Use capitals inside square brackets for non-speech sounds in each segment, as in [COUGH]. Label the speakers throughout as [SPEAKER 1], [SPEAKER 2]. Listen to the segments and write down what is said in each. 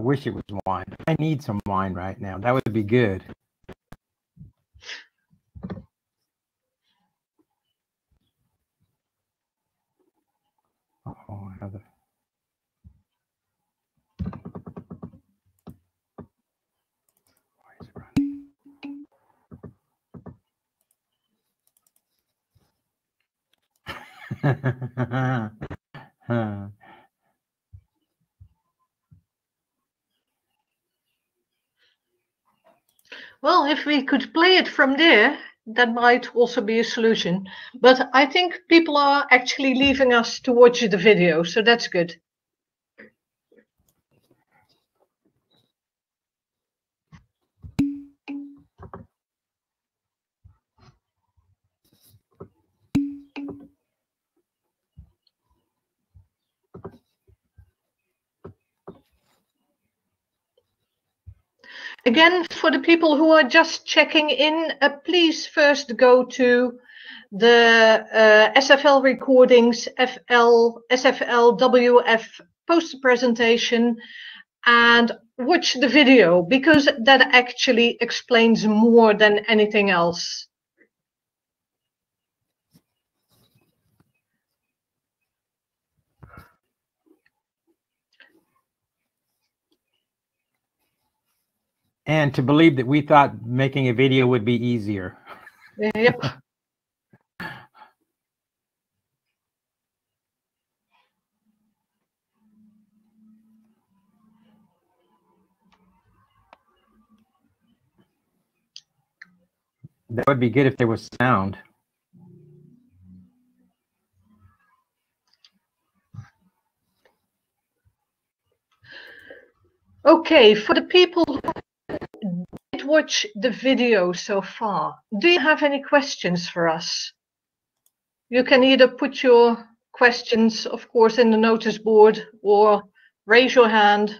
[SPEAKER 1] I wish it was wine. I need some wine right now. That would be good. Oh, another. Why is it running? [LAUGHS]
[SPEAKER 2] Well, if we could play it from there, that might also be a solution. But I think people are actually leaving us to watch the video, so that's good. Again, for the people who are just checking in, uh, please first go to the uh, SFL recordings, FL, SFL, WF poster presentation and watch the video because that actually explains more than anything else.
[SPEAKER 1] And to believe that we thought making a video would be easier.
[SPEAKER 2] Yep. [LAUGHS]
[SPEAKER 1] That would be good if there was sound.
[SPEAKER 2] Okay, for the people watch the video so far, do you have any questions for us? You can either put your questions, of course, in the notice board or raise your hand.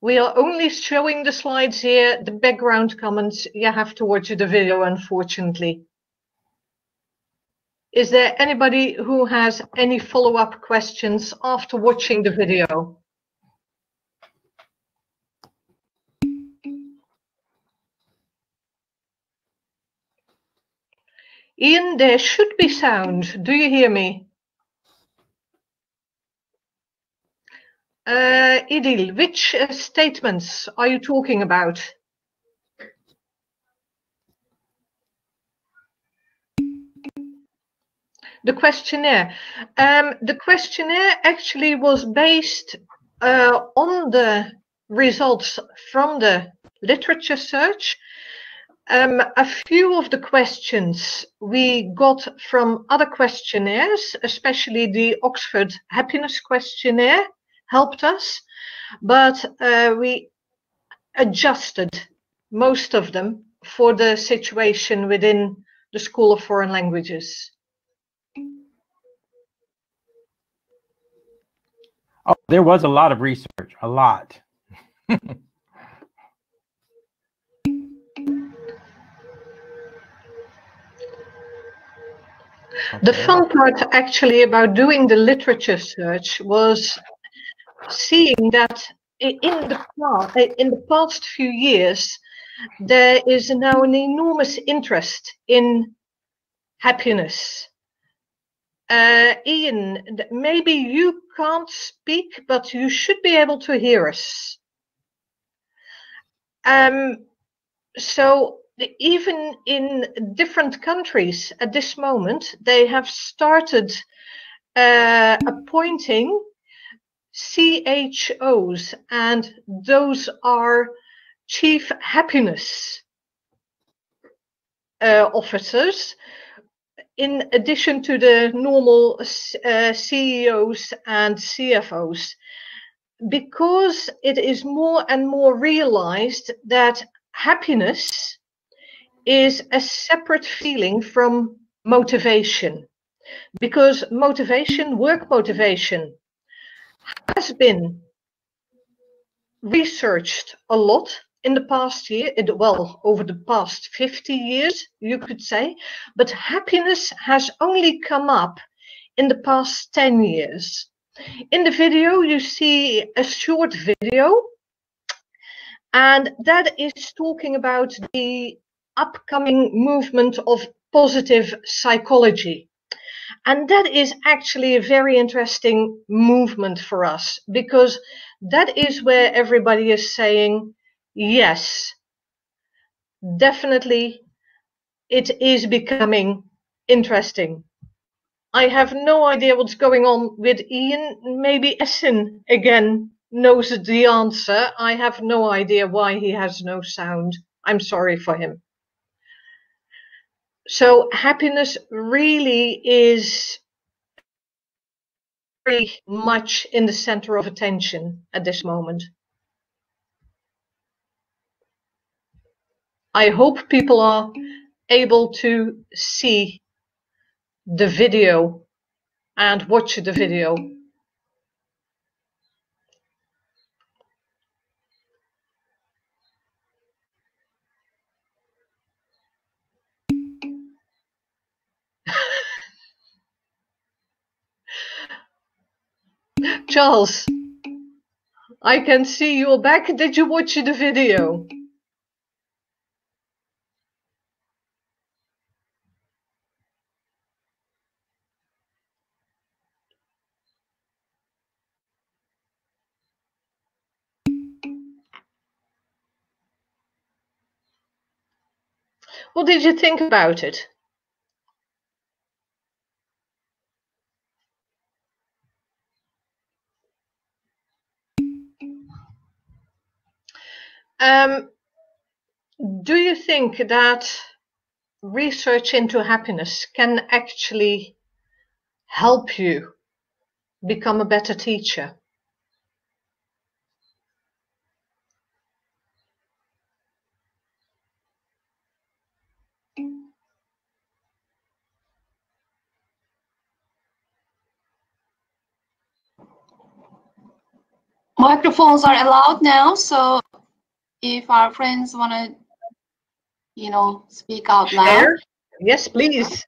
[SPEAKER 2] We are only showing the slides here, the background comments, you have to watch the video, unfortunately. Is there anybody who has any follow-up questions after watching the video? Ian, there should be sound. Do you hear me? Uh, Idil, which uh, statements are you talking about? The questionnaire. Um, the questionnaire actually was based uh, on the results from the literature search. Um, a few of the questions we got from other questionnaires, especially the Oxford Happiness Questionnaire helped us, but uh, we adjusted most of them for the situation within the School of Foreign Languages.
[SPEAKER 1] Oh, there was a lot of research, a lot. [LAUGHS]
[SPEAKER 2] The fun part actually about doing the literature search was seeing that in the past, in the past few years, there is now an enormous interest in happiness. Uh, Ian, maybe you can't speak, but you should be able to hear us. Um, so even in different countries at this moment, they have started uh, appointing CHOs, and those are chief happiness uh, officers, in addition to the normal uh, CEOs and CFOs, because it is more and more realized that happiness is a separate feeling from motivation. Because motivation, work motivation, has been researched a lot in the past year, well, over the past 50 years, you could say, but happiness has only come up in the past 10 years. In the video, you see a short video, and that is talking about the upcoming movement of positive psychology. And that is actually a very interesting movement for us because that is where everybody is saying, yes, definitely it is becoming interesting. I have no idea what's going on with Ian. Maybe Essen again knows the answer. I have no idea why he has no sound. I'm sorry for him. So happiness really is very much in the center of attention at this moment. I hope people are able to see the video and watch the video. Charles, I can see you're back. Did you watch the video? What did you think about it? Um, do you think that research into happiness can actually help you become a better teacher?
[SPEAKER 3] Microphones are allowed now, so if our friends want to, you know, speak out loud.
[SPEAKER 2] Share? Yes, please.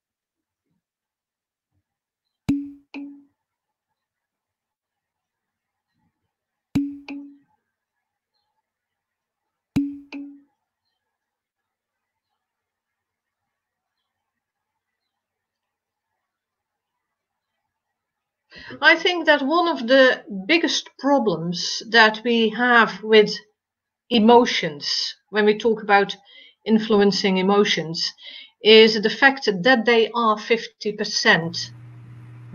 [SPEAKER 2] I think that one of the biggest problems that we have with emotions, when we talk about influencing emotions, is the fact that they are 50%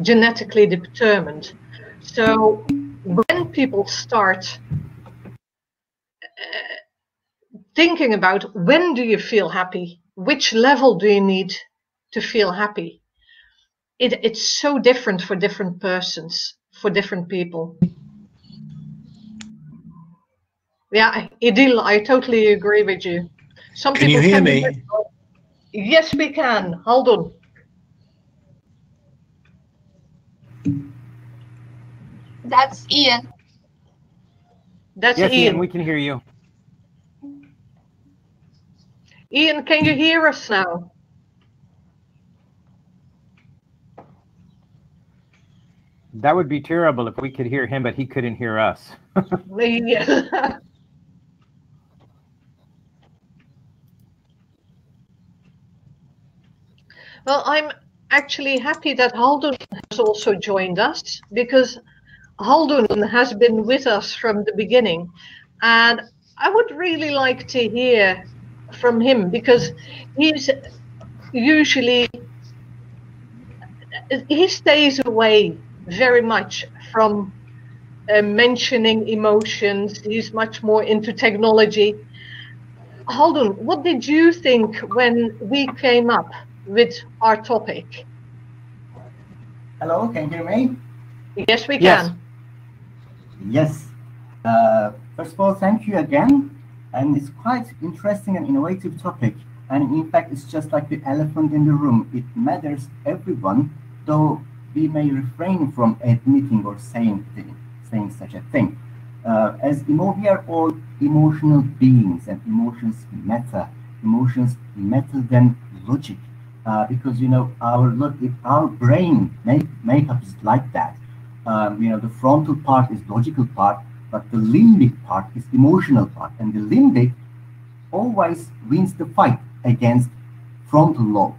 [SPEAKER 2] genetically determined. So when people start uh, thinking about when do you feel happy, which level do you need to feel happy, it, it's so different for different persons, for different people. Yeah, Idil, I totally agree with you. Some
[SPEAKER 4] Can you
[SPEAKER 2] people
[SPEAKER 4] hear
[SPEAKER 2] be-
[SPEAKER 4] me?
[SPEAKER 2] Yes, we can. Hold on.
[SPEAKER 3] That's Ian.
[SPEAKER 2] That's
[SPEAKER 1] Yes,
[SPEAKER 2] Ian.
[SPEAKER 1] Ian, we can hear you.
[SPEAKER 2] Ian, can you hear us now?
[SPEAKER 1] That would be terrible if we could hear him, but he couldn't hear us. [LAUGHS]
[SPEAKER 2] Yeah. [LAUGHS] well, I'm actually happy that Haldun has also joined us because Haldun has been with us from the beginning. And I would really like to hear from him because he's usually he stays away very much from uh, mentioning emotions. He's much more into technology. Haldun, what did you think when we came up with our topic?
[SPEAKER 5] Hello, can you hear me?
[SPEAKER 2] Yes, we
[SPEAKER 1] Yes.
[SPEAKER 2] can.
[SPEAKER 5] Yes. Uh, first of all, thank you again. And it's quite interesting and innovative topic. And in fact, it's just like the elephant in the room. It matters everyone, though we may refrain from admitting or saying thing, saying such a thing. Uh, as emo- we are all emotional beings, and emotions matter. Emotions matter than logic, uh, because you know our lo- our brain make, makeup is like that. um, you know, the frontal part is logical part, but the limbic part is emotional part. And the limbic always wins the fight against frontal lobe.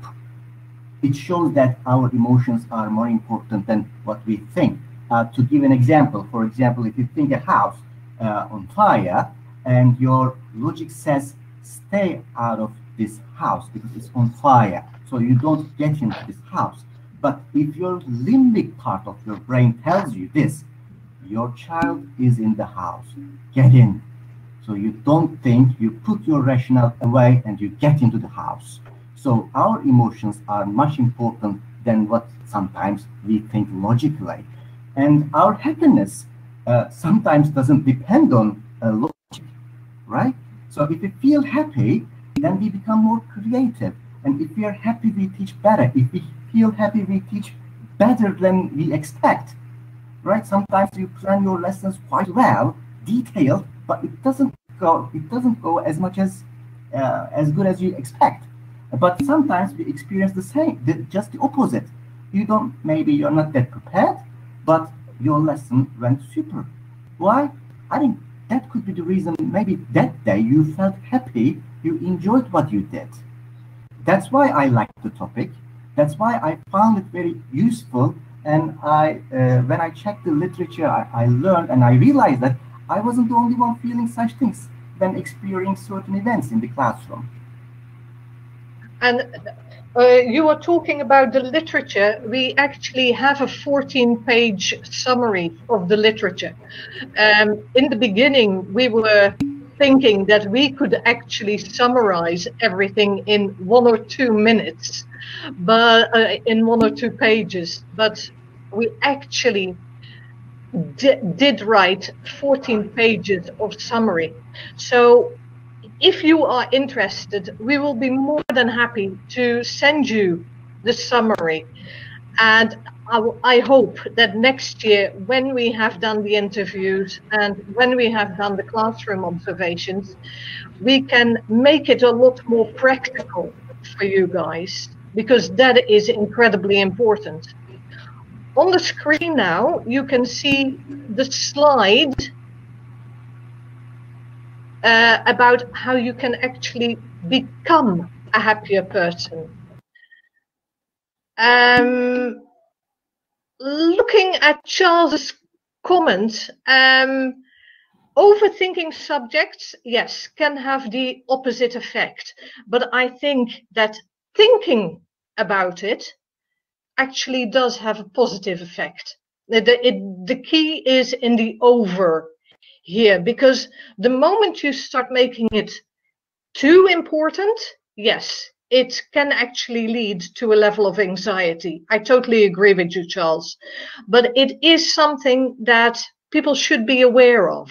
[SPEAKER 5] It shows that our emotions are more important than what we think. Uh, to give an example, for example, if you think a house uh, on fire and your logic says, stay out of this house because it's on fire, so you don't get into this house. But if your limbic part of your brain tells you this, your child is in the house, get in. So you don't think, you put your rationale away and you get into the house. So our emotions are much important than what sometimes we think logically. And our happiness uh, sometimes doesn't depend on uh, logic, right? So if we feel happy, then we become more creative. And if we are happy, we teach better. If we feel happy, we teach better than we expect, right? Sometimes you plan your lessons quite well, detailed, but it doesn't go. It doesn't go as much as uh, as good as you expect. But sometimes we experience the same, the, just the opposite. You don't. Maybe you're not that prepared, but your lesson went super. Why? I think that could be the reason. Maybe that day you felt happy, you enjoyed what you did. That's why I like the topic. That's why I found it very useful. And I, uh, when I checked the literature, I, I learned and I realized that I wasn't the only one feeling such things when experiencing certain events in the classroom.
[SPEAKER 2] And uh, you were talking about the literature. We actually have a 14 page summary of the literature. Um, in the beginning, we were thinking that we could actually summarize everything in one or two minutes, but uh, in one or two pages. But we actually di did write 14 pages of summary. So if you are interested, we will be more than happy to send you the summary. And I, I, hope that next year, when we have done the interviews and when we have done the classroom observations, we can make it a lot more practical for you guys, because that is incredibly important. On the screen now, you can see the slide uh, about how you can actually become a happier person. Um, looking at Charles's comment, um, overthinking subjects, yes, can have the opposite effect. But I think that thinking about it actually does have a positive effect. The, it, the key is in the over here because the moment you start making it too important, yes, it can actually lead to a level of anxiety. I totally agree with you, Charles. But it is something that people should be aware of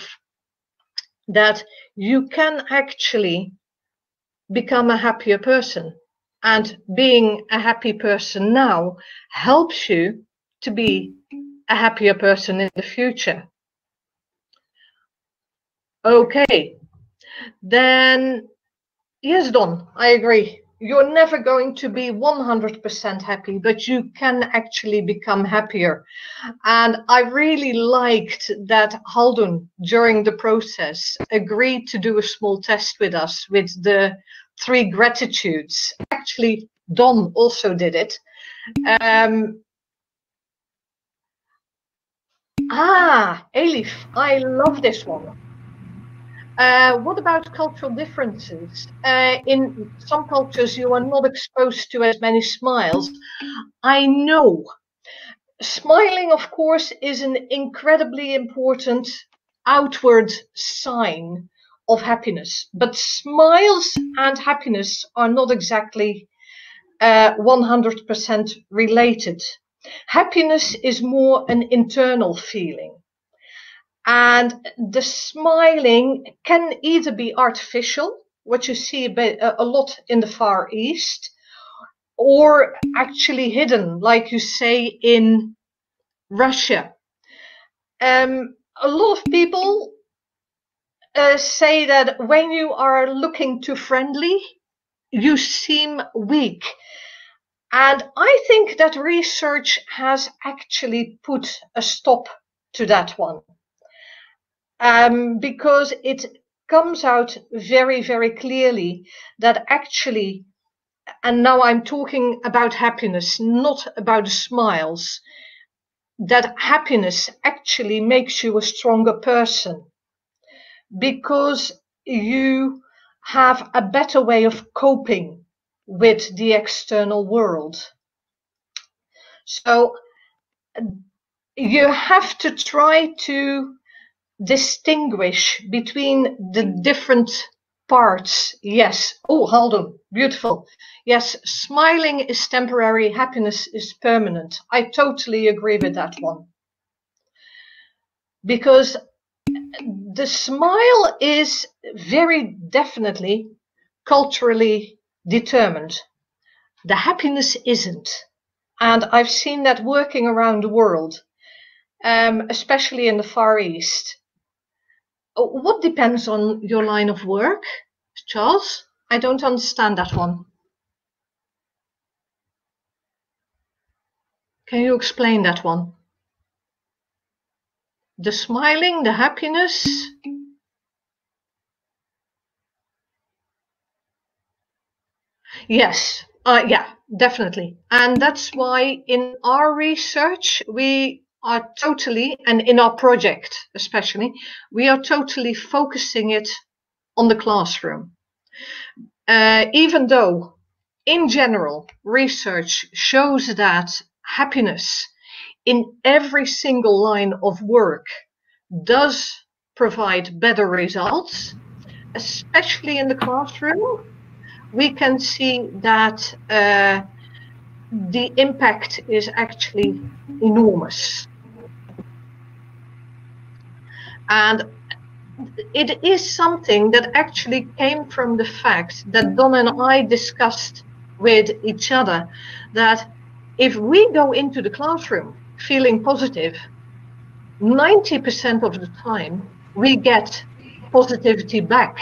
[SPEAKER 2] that you can actually become a happier person. And being a happy person now helps you to be a happier person in the future. Okay, then yes, Don, I agree. You're never going to be 100% happy, but you can actually become happier. And I really liked that Haldun, during the process, agreed to do a small test with us with the three gratitudes. Actually, Don also did it. Um, ah, Elif, I love this one. Uh, what about cultural differences? Uh, in some cultures, you are not exposed to as many smiles. I know. Smiling, of course, is an incredibly important outward sign of happiness, but smiles and happiness are not exactly 100% uh, related. Happiness is more an internal feeling. And the smiling can either be artificial, what you see a, bit, a lot in the Far East, or actually hidden, like you say in Russia. Um, a lot of people uh, say that when you are looking too friendly, you seem weak. And I think that research has actually put a stop to that one. Um, because it comes out very, very clearly that actually, and now I'm talking about happiness, not about smiles, that happiness actually makes you a stronger person because you have a better way of coping with the external world. So you have to try to distinguish between the different parts. Yes. Oh, hold on. Beautiful. Yes. Smiling is temporary. Happiness is permanent. I totally agree with that one. Because the smile is very definitely culturally determined. The happiness isn't. And I've seen that working around the world, um, especially in the Far East. What depends on your line of work, Charles? I don't understand that one. Can you explain that one? The smiling, the happiness. Yes, uh, yeah, definitely. And that's why in our research, we are totally, and in our project especially, we are totally focusing it on the classroom. Uh, even though, in general, research shows that happiness in every single line of work does provide better results, especially in the classroom, we can see that uh, the impact is actually enormous. And it is something that actually came from the fact that Don and I discussed with each other that if we go into the classroom feeling positive, 90% of the time we get positivity back.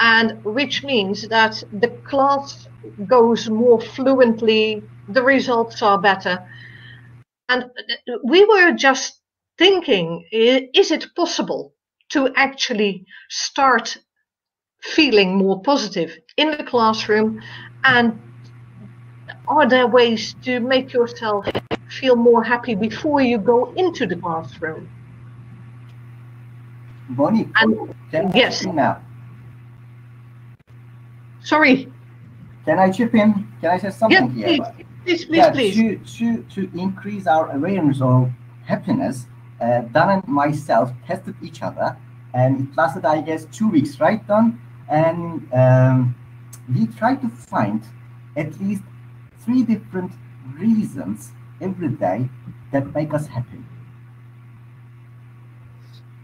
[SPEAKER 2] And which means that the class goes more fluently, the results are better. And we were just thinking is it possible to actually start feeling more positive in the classroom and are there ways to make yourself feel more happy before you go into the classroom
[SPEAKER 5] Bonnie,
[SPEAKER 2] and
[SPEAKER 5] can I
[SPEAKER 2] yes.
[SPEAKER 5] now?
[SPEAKER 2] sorry
[SPEAKER 5] Can I chip in? Can I say
[SPEAKER 2] yes
[SPEAKER 5] something here?
[SPEAKER 2] please please please
[SPEAKER 5] yeah,
[SPEAKER 2] please
[SPEAKER 5] To, to, to increase our awareness of happiness, uh, and myself tested each other, and it lasted, I guess, two weeks, right, Don? And um, we tried to find at least three different reasons every day that make us happy.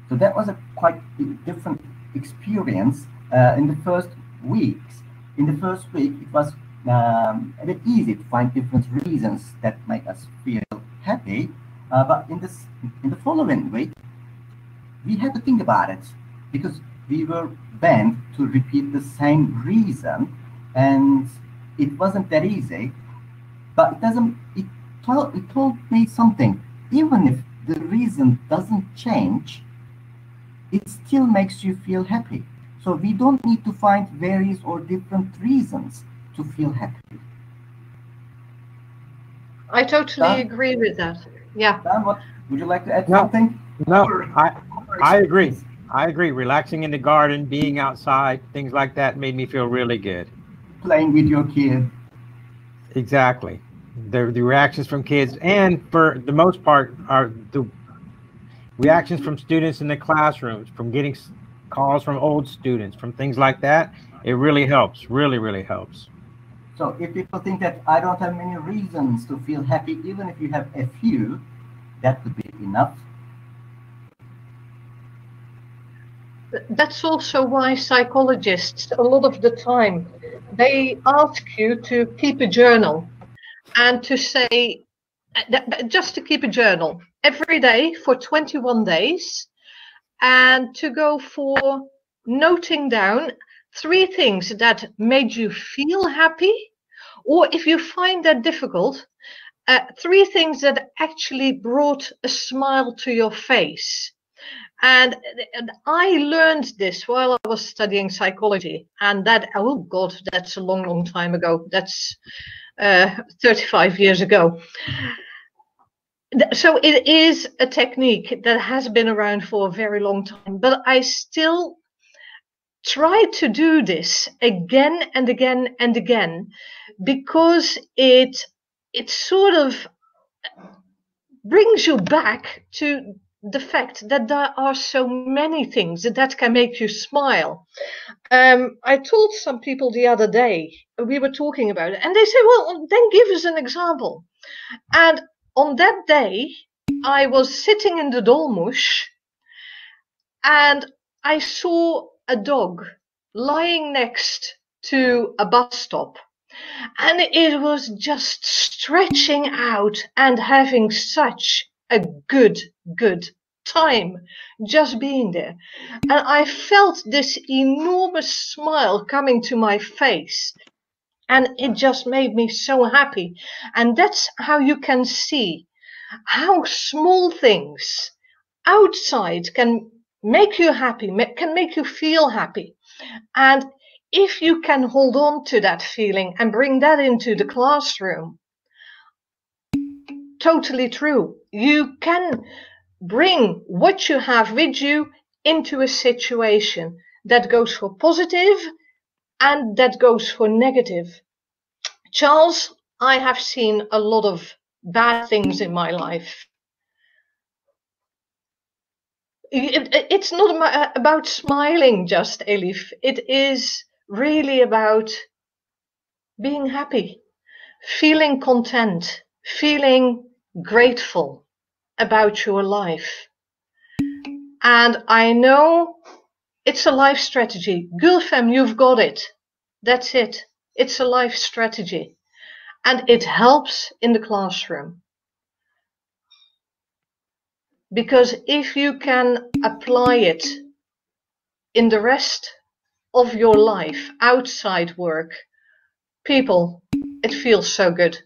[SPEAKER 5] So that was a quite different experience uh, in the first weeks. In the first week, it was um, a bit easy to find different reasons that make us feel happy. Uh, but in this, in the following week, we had to think about it because we were banned to repeat the same reason, and it wasn't that easy. But it doesn't. It told it told me something. Even if the reason doesn't change, it still makes you feel happy. So we don't need to find various or different reasons to feel happy.
[SPEAKER 2] i totally
[SPEAKER 5] Don?
[SPEAKER 2] agree with that yeah
[SPEAKER 5] Dan, what would you like to add
[SPEAKER 1] No.
[SPEAKER 5] something?
[SPEAKER 1] No, I, I agree. I agree. Relaxing in the garden, being outside, things like that made me feel really good.
[SPEAKER 5] Playing with your kid.
[SPEAKER 1] Exactly. The, the reactions from kids, and for the most part, are the reactions from students in the classrooms, from getting calls from old students, from things like that. It really helps. Really, really helps.
[SPEAKER 5] So if people think that I don't have many reasons to feel happy, even if you have a few, that would be enough.
[SPEAKER 2] that's also why psychologists a lot of the time they ask you to keep a journal and to say just to keep a journal every day for 21 days and to go for noting down three things that made you feel happy or if you find that difficult, uh, three things that actually brought a smile to your face. And, and, I learned this while I was studying psychology. And that, oh God, that's a long, long time ago. That's uh, 35 years ago. So it is a technique that has been around for a very long time, but I still try to do this again and again and again because it it sort of brings you back to the fact that there are so many things that, that can make you smile. Um, I told some people the other day, we were talking about it, and they said, Well, then give us an example. And on that day, I was sitting in the Dolmuş and I saw a dog lying next to a bus stop. And it was just stretching out and having such a good, good time just being there. And I felt this enormous smile coming to my face. And it just made me so happy. And that's how you can see how small things outside can make you happy, can make you feel happy. And if you can hold on to that feeling and bring that into the classroom, totally true. You can bring what you have with you into a situation that goes for positive and that goes for negative. Charles, I have seen a lot of bad things in my life. It's not uh, about smiling just, Elif. It is really about being happy, feeling content, feeling grateful about your life. And I know it's a life strategy. Gulfem, you've got it. That's it. It's a life strategy. And it helps in the classroom. Because if you can apply it in the rest of your life outside work, people, it feels so good.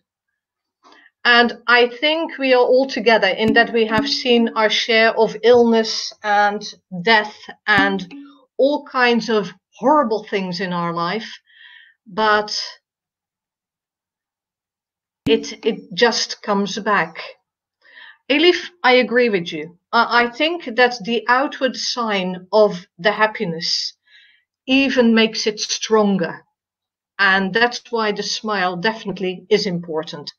[SPEAKER 2] And I think we are all together in that we have seen our share of illness and death and all kinds of horrible things in our life. But it, it just comes back. Elif, I agree with you. I think that the outward sign of the happiness even makes it stronger. And that's why the smile definitely is important.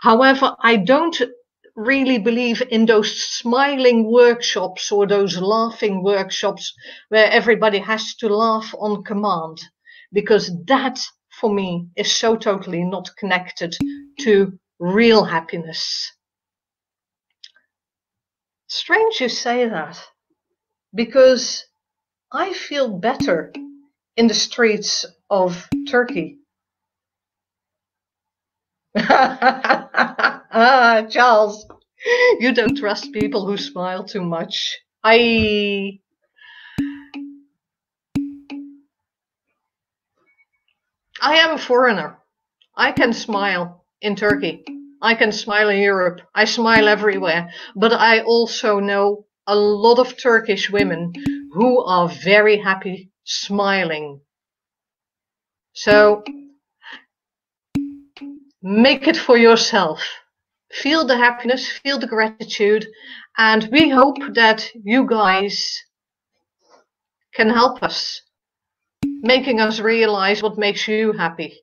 [SPEAKER 2] However, I don't really believe in those smiling workshops or those laughing workshops where everybody has to laugh on command, because that for me is so totally not connected to real happiness. Strange you say that, because I feel better in the streets of Turkey. [LAUGHS] Charles, you don't trust people who smile too much. I. I am a foreigner. I can smile in Turkey. I can smile in Europe. I smile everywhere. But I also know a lot of Turkish women who are very happy smiling. So make it for yourself. Feel the happiness, feel the gratitude, and we hope that you guys can help us, making us realize what makes you happy.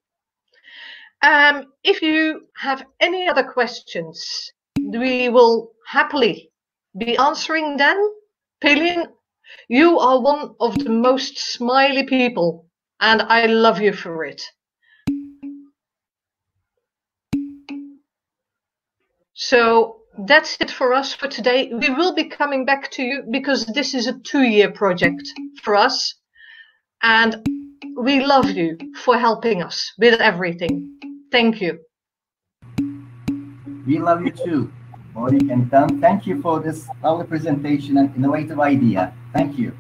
[SPEAKER 2] Um, if you have any other questions, we will happily be answering them. Pelin, you are one of the most smiley people, and I love you for it. So that's it for us for today. We will be coming back to you because this is a two year project for us. And we love you for helping us with everything. Thank you.
[SPEAKER 5] We love you too, Mori and Tom. Thank you for this lovely presentation and innovative idea. Thank you.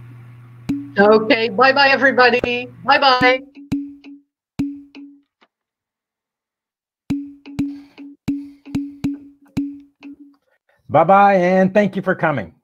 [SPEAKER 2] Okay, bye-bye, everybody.
[SPEAKER 1] Bye-bye. Bye-bye, and thank you for coming.